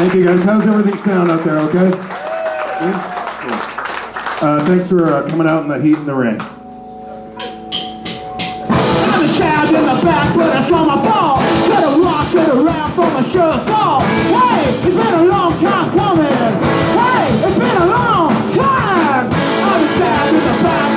Thank you guys. How's everything sound out there? Okay. Uh, thanks for uh, coming out in the heat and the rain. I'm a child in the back, but I saw my ball. Should've rocked, should've rap for my shirt's all. Hey, it's been a long time coming. Hey, it's been a long time. I'm a child in the back,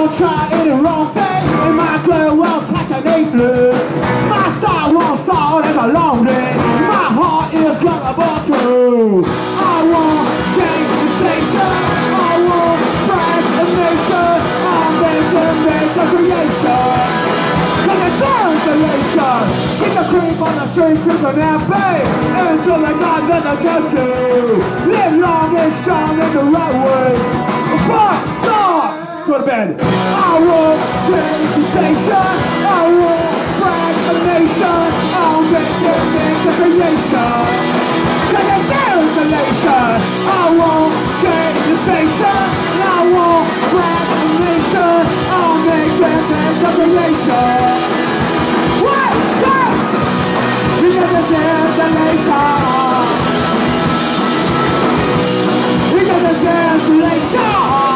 don't try any wrong thing. It might very well catch an apron My star won't fall as a long day. My heart is gullible too I want change the station. I want transformation. I'm making major creation. Cause it's transformation Get the creep on the street, creep an abbey Into the god that I get to Live long and strong in the right way. Fuck go to bed. I want sensation, I want fragmentation, I'll make your name creation. Take it down, Malaysia. I want sensation, I want I'll make your name the creation. What? What? You're gonna the later. to dance later.